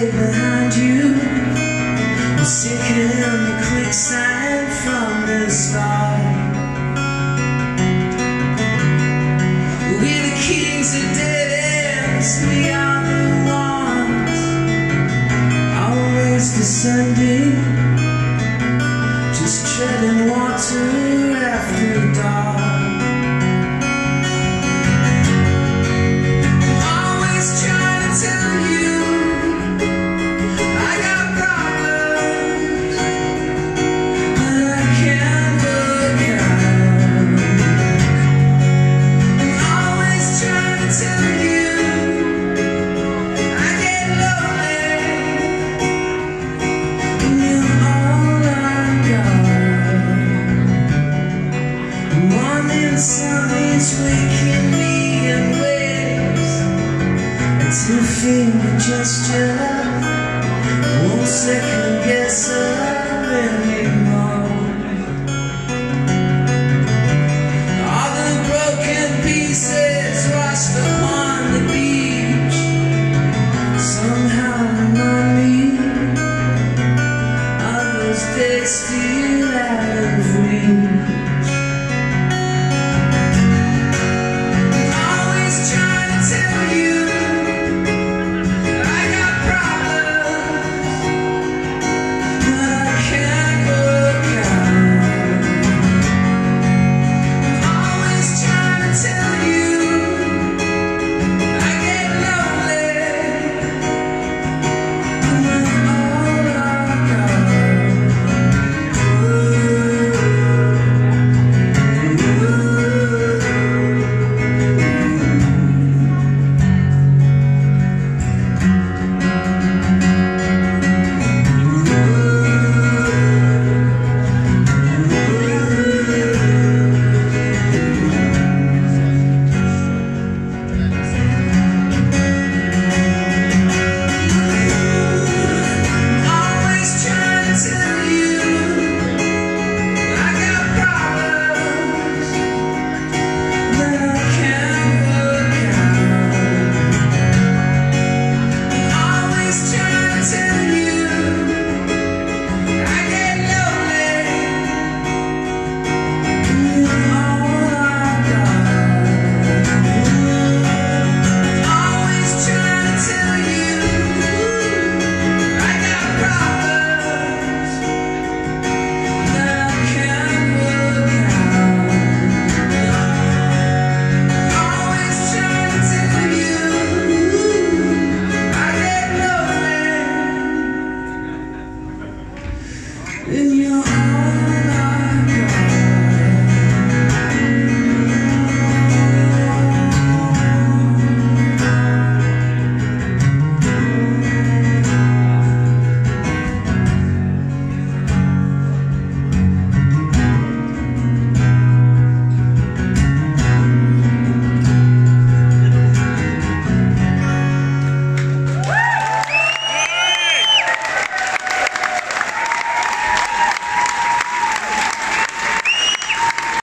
lay behind you. I'm sinking on the quicksand from the start. We're the kings of dead ends. We are the ones. Always descending. to feel the gesture. Won't second guess her anymore All the broken pieces washed upon the beach. Somehow remind me of those days